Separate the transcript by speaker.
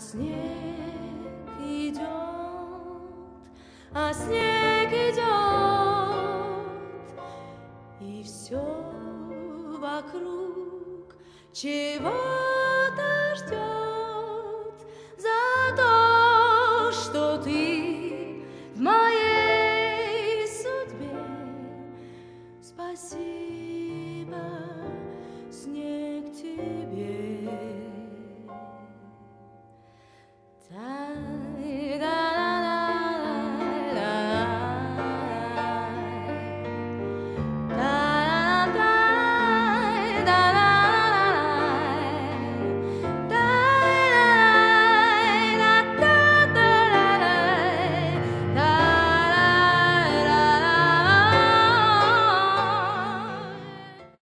Speaker 1: снег идет, а снег идет, и все вокруг чего-то ждет за то, что ты в моей судьбе. Спасибо.